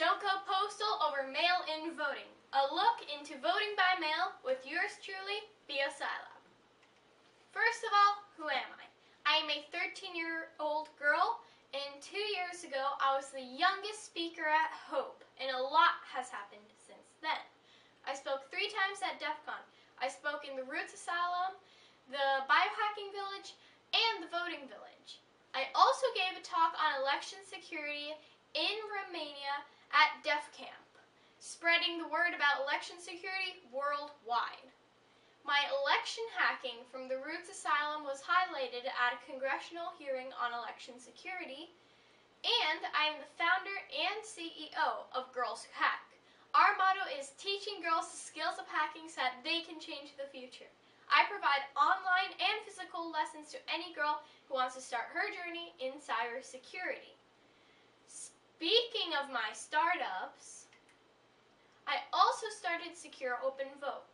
Don't Go Postal over mail-in voting. A look into voting by mail with yours truly, BiaSciLab. First of all, who am I? I am a 13-year-old girl, and two years ago I was the youngest speaker at Hope, and a lot has happened since then. I spoke three times at DEF CON. I spoke in the r00tz Asylum, the Biohacking Village, and the Voting Village. I also gave a talk on election security in Romania spreading the word about election security worldwide. My election hacking from the r00tz Asylum was highlighted at a congressional hearing on election security, and I am the founder and CEO of Girls Who Hack. Our motto is teaching girls the skills of hacking so that they can change the future. I provide online and physical lessons to any girl who wants to start her journey in cybersecurity. Speaking of my startups, I also started Secure Open Vote.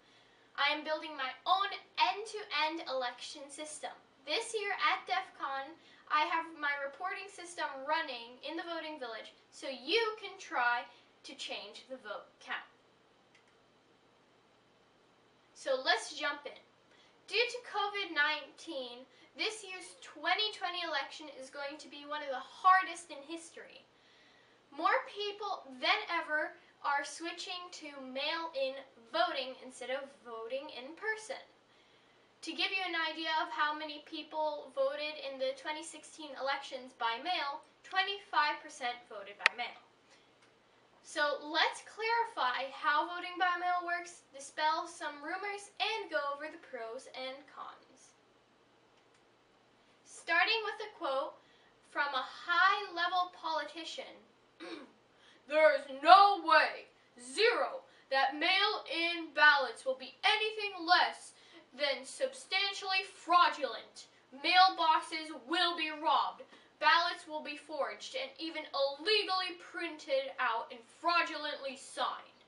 I am building my own end-to-end -end election system. This year at DEF CON, I have my reporting system running in the voting village so you can try to change the vote count. So let's jump in. Due to COVID-19, this year's 2020 election is going to be one of the hardest in history. More people than ever are switching to mail-in voting instead of voting in person. To give you an idea of how many people voted in the 2016 elections by mail, 25% voted by mail. So let's clarify how voting by mail works, dispel some rumors, and go over the pros and cons. Starting with a quote from a high-level politician there is no way, zero, that mail-in ballots will be anything less than substantially fraudulent. Mailboxes will be robbed, ballots will be forged, and even illegally printed out and fraudulently signed.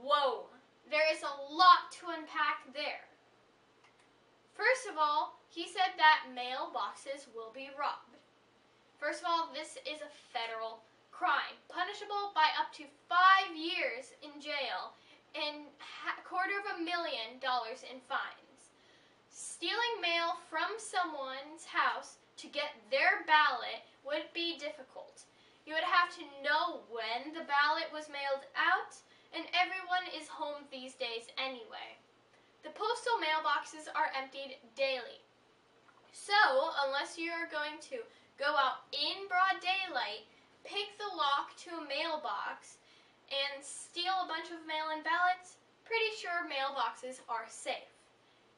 Whoa, there is a lot to unpack there. First of all, he said that mailboxes will be robbed. First of all, this is a federal crime, punishable by up to five years in jail and a quarter of a million dollars in fines. Stealing mail from someone's house to get their ballot would be difficult. You would have to know when the ballot was mailed out, and everyone is home these days anyway. The postal mailboxes are emptied daily. So, unless you are going to go out in broad daylight, pick the lock to a mailbox, and steal a bunch of mail-in ballots, pretty sure mailboxes are safe.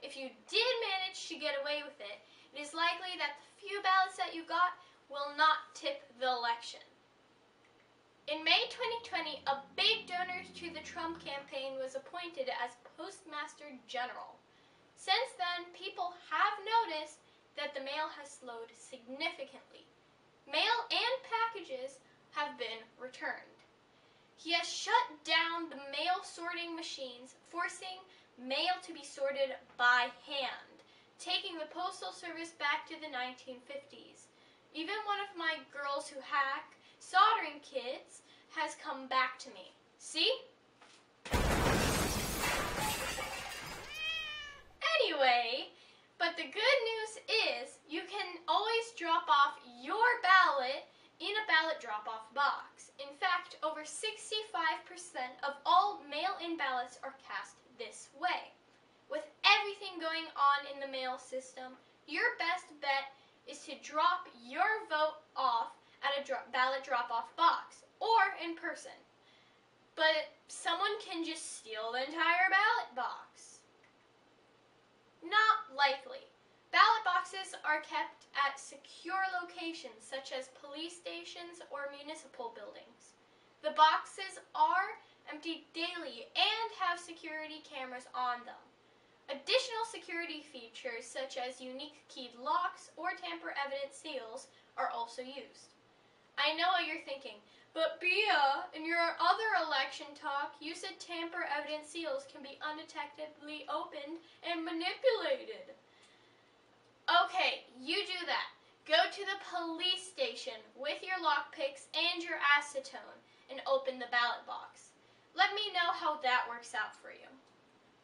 If you did manage to get away with it, it is likely that the few ballots that you got will not tip the election. In May 2020, a big donor to the Trump campaign was appointed as Postmaster General. Since then, people have noticed that the mail has slowed significantly. Mail and packages have been returned. He has shut down the mail sorting machines, forcing mail to be sorted by hand, taking the Postal Service back to the 1950s. Even one of my girls who hack soldering kits has come back to me. See? Anyway, but the good news is you can always drop off your ballot in drop-off box. In fact, over 65% of all mail-in ballots are cast this way. With everything going on in the mail system, your best bet is to drop your vote off at a dro ballot drop-off box or in person. But someone can just steal the entire ballot box. Not likely. Boxes are kept at secure locations such as police stations or municipal buildings. The boxes are emptied daily and have security cameras on them. Additional security features such as unique keyed locks or tamper-evident seals are also used. I know what you're thinking, but Bia, in your other election talk, you said tamper-evident seals can be undetectably opened and manipulated. Okay, you do that. Go to the police station with your lockpicks and your acetone and open the ballot box. Let me know how that works out for you.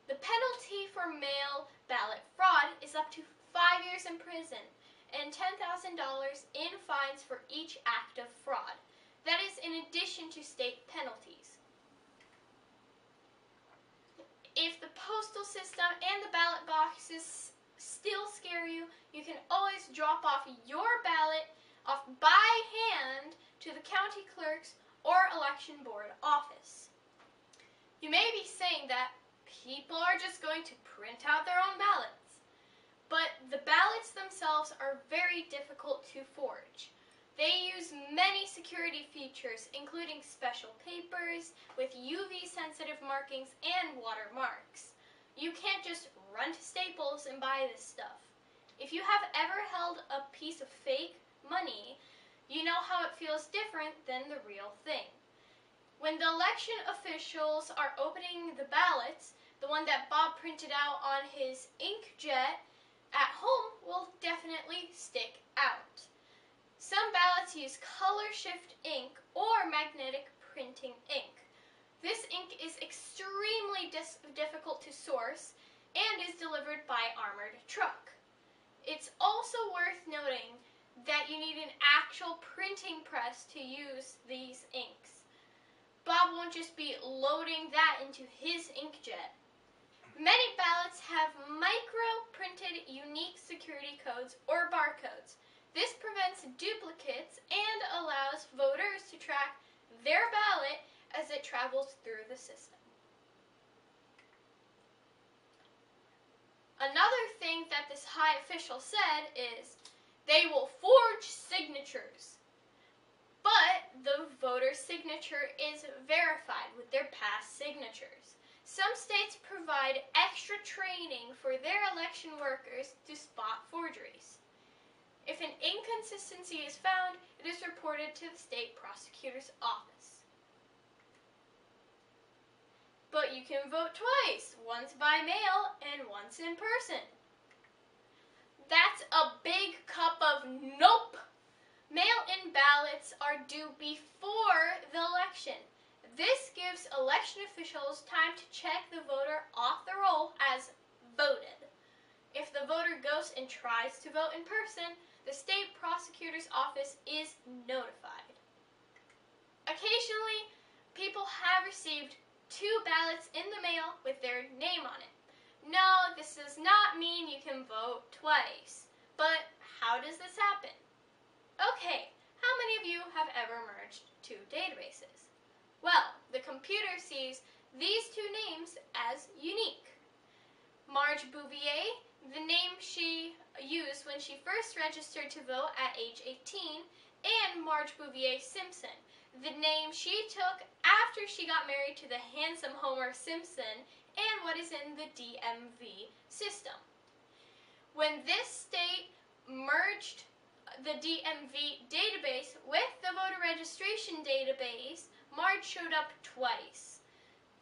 The penalty for mail ballot fraud is up to five years in prison and $10,000 in fines for each act of fraud. That is in addition to state penalties. If the postal system and the ballot boxes still scare you, you can always drop off your ballot off by hand to the county clerk's or election board office. You may be saying that people are just going to print out their own ballots, but the ballots themselves are very difficult to forge. They use many security features, including special papers with UV sensitive markings and watermarks. You can't just run to Staples and buy this stuff. If you have ever held a piece of fake money, you know how it feels different than the real thing. When the election officials are opening the ballots, the one that Bob printed out on his inkjet at home will definitely stick out. Some ballots use color shift ink or magnetic printing ink. This ink is extremely difficult to source and is delivered by armored truck. It's also worth noting that you need an actual printing press to use these inks. Bob won't just be loading that into his inkjet. Many ballots have micro-printed unique security codes or barcodes. This prevents duplicates and allows voters to track their ballot as it travels through the system. Another thing that this high official said is they will forge signatures, but the voter's signature is verified with their past signatures. Some states provide extra training for their election workers to spot forgeries. If an inconsistency is found, it is reported to the state prosecutor's office. But you can vote twice, once by mail and once in person. That's a big cup of nope. Mail-in ballots are due before the election. This gives election officials time to check the voter off the roll as voted. If the voter goes and tries to vote in person, the state prosecutor's office is notified. Occasionally, people have received two ballots in the mail with their name on it. No, this does not mean you can vote twice. But how does this happen? Okay, how many of you have ever merged two databases? Well, the computer sees these two names as unique. Marge Bouvier, the name she used when she first registered to vote at age 18, and Marge Bouvier Simpson, the name she took after she got married to the handsome Homer Simpson and what is in the DMV system. When this state merged the DMV database with the voter registration database, Marge showed up twice.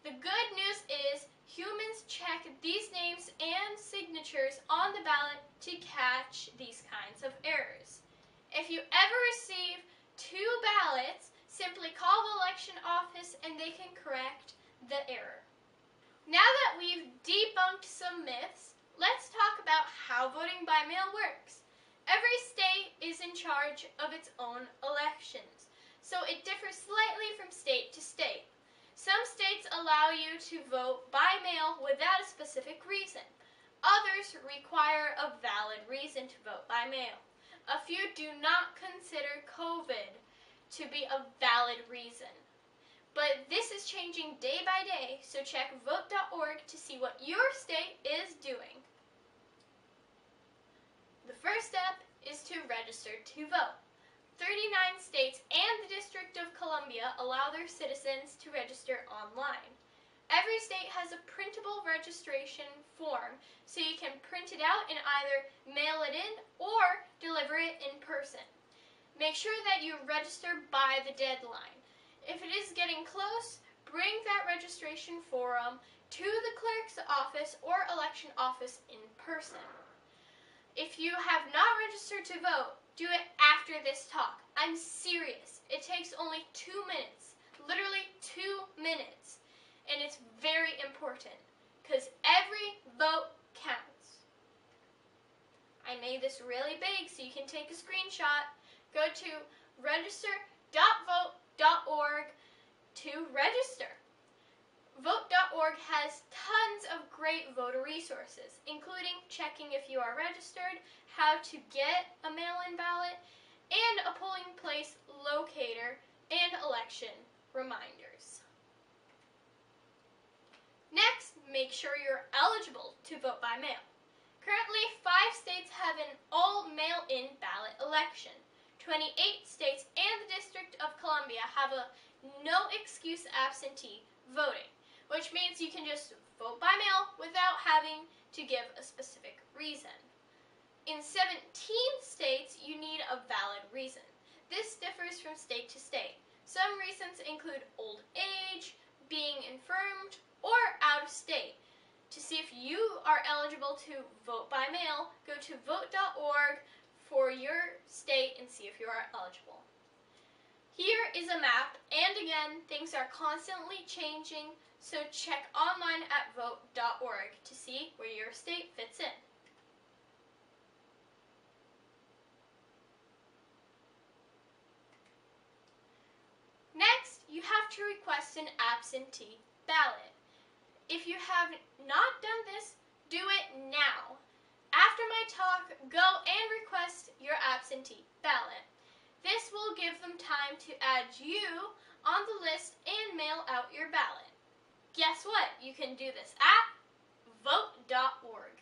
The good news is humans check these names and signatures on the ballot to catch these kinds of errors. If you ever receive two ballots, simply call the election office and they can correct the error. Now that we've debunked some myths, let's talk about how voting by mail works. Every state is in charge of its own elections, so it differs slightly from state to state. Some states allow you to vote by mail without a specific reason. Others require a valid reason to vote by mail. A few do not consider COVID to be a valid reason. But this is changing day by day, so check vote.org to see what your state is doing. The first step is to register to vote. 39 states and the District of Columbia allow their citizens to register online. Every state has a printable registration form, so you can print it out and either mail it in or deliver it in person. Make sure that you register by the deadline. If it is getting close, bring that registration form to the clerk's office or election office in person. If you have not registered to vote, do it after this talk. I'm serious. It takes only two minutes. literally two minutes. And it's very important because every vote counts. I made this really big so you can take a screenshot. Go to register.vote.org to register. Vote.org has tons of great voter resources, including checking if you are registered, how to get a mail-in ballot, and a polling place locator and election reminders. Next, make sure you're eligible to vote by mail. Currently, five states have an all mail-in ballot election. 28 states and the District of Columbia have a no excuse absentee voting, which means you can just vote by mail without having to give a specific reason. In 17 states, you need a valid reason. This differs from state to state. Some reasons include old age, being infirmed, or out of state. To see if you are eligible to vote by mail, go to vote.org for your state and see if you are eligible. Here is a map, and again, things are constantly changing, so check online at vote.org to see where your state fits in. Next, you have to request an absentee ballot. If you have not done this, do it now. After my talk, go and request your absentee ballot. This will give them time to add you on the list and mail out your ballot. Guess what? You can do this at vote.org.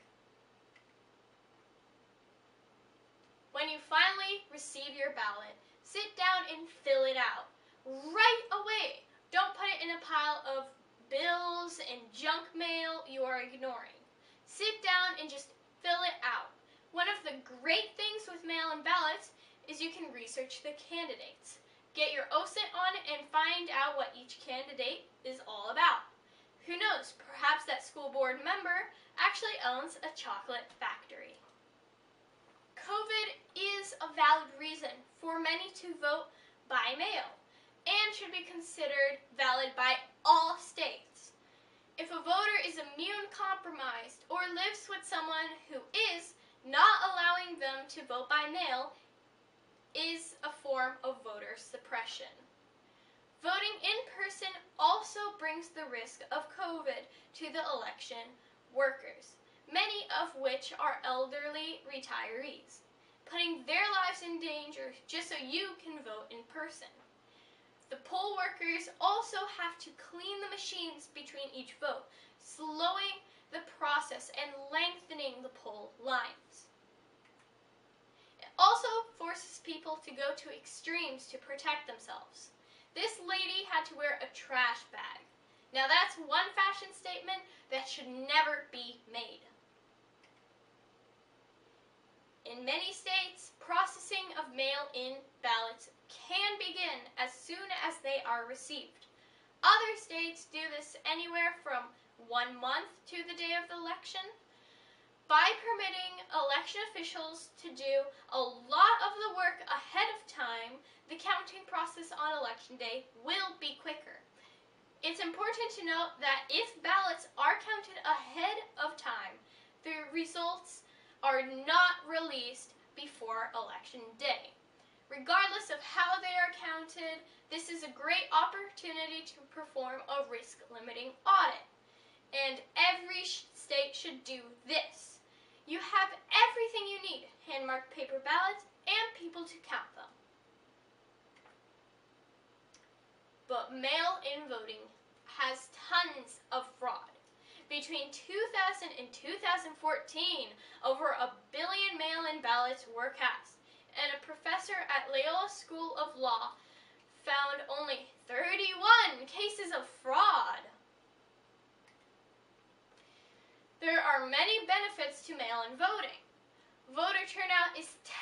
When you finally receive your ballot, sit down and fill it out right away. Don't put it in a pile of bills and junk mail you are ignoring. Sit down and just fill it out. One of the great things with mail-in ballots is you can research the candidates. Get your OSINT on and find out what each candidate is all about. Who knows, perhaps that school board member actually owns a chocolate factory. COVID is a valid reason for many to vote by mail and should be considered valid by all states. If a voter is immune compromised or lives with someone who is not allowing them to vote by mail is a form of voter suppression. Voting in person also brings the risk of COVID to the election workers, many of which are elderly retirees, putting their lives in danger just so you can vote in person. The poll workers also have to clean the machines between each vote, slowing the process and lengthening the poll lines. It also forces people to go to extremes to protect themselves. This lady had to wear a trash bag. Now that's one fashion statement that should never be made. In many states, processing of mail-in ballots can begin as soon as they are received. Other states do this anywhere from one month to the day of the election. By permitting election officials to do a lot of the work ahead of time, the counting process on election day will be quicker. It's important to note that if ballots are counted ahead of time, the results are not released before election day. Regardless of how they are counted, this is a great opportunity to perform a risk limiting audit. And every state should do this. You have everything you need, hand-marked paper ballots and people to count them. But mail-in voting has tons of fraud. Between 2000 and 2014, over a billion mail-in ballots were cast, and a professor at Loyola School of Law found only 31 cases of fraud. There are many benefits to mail-in voting. Voter turnout is 10%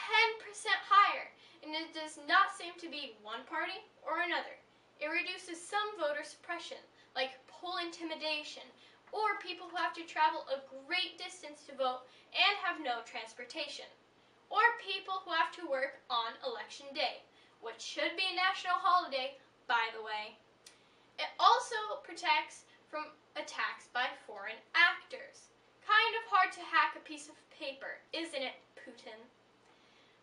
higher, and it does not seem to be one party or another. It reduces some voter suppression, like poll intimidation, or people who have to travel a great distance to vote and have no transportation, or people who have to work on election day, which should be a national holiday, by the way. It also protects from attacks by foreign actors. Kind of hard to hack a piece of paper, isn't it, Putin?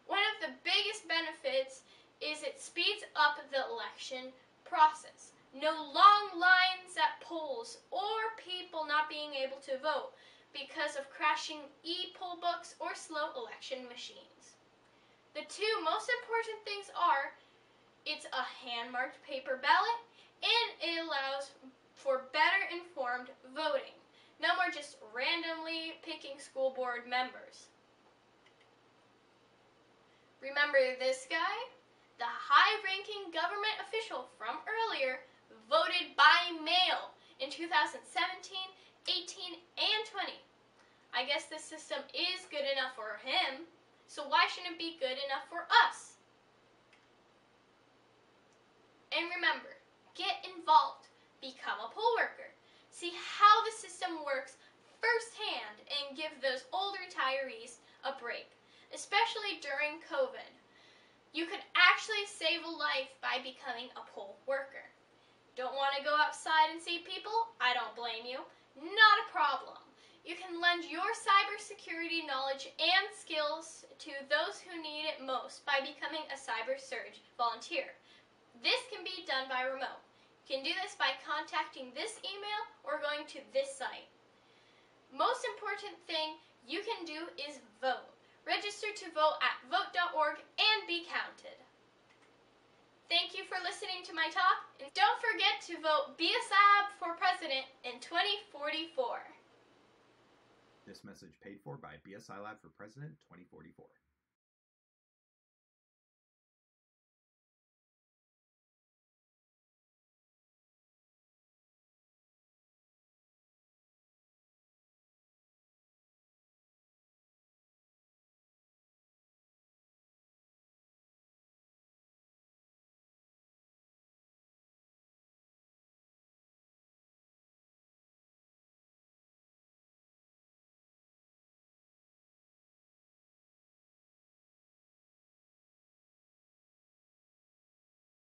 One of the biggest benefits is it speeds up the election process. No long lines at polls or people not being able to vote because of crashing e-poll books or slow election machines. The two most important things are it's a hand-marked paper ballot and it allows for better informed voting. No more just randomly picking school board members. Remember this guy? The high-ranking government official from earlier voted by mail in 2017, 18, and 20. I guess the system is good enough for him, so why shouldn't it be good enough for us? And remember, get involved, become a poll worker, see how the system works firsthand, and give those old retirees a break, especially during COVID. You could actually save a life by becoming a poll worker. Don't want to go outside and see people? I don't blame you. Not a problem. You can lend your cybersecurity knowledge and skills to those who need it most by becoming a Cyber Surge volunteer. This can be done by remote. You can do this by contacting this email or going to this site. Most important thing you can do is vote. Register to vote at vote.org and be counted. Thank you for listening to my talk, and don't forget to vote BiaSciLab for President in 2044. This message paid for by BiaSciLab for President 2044.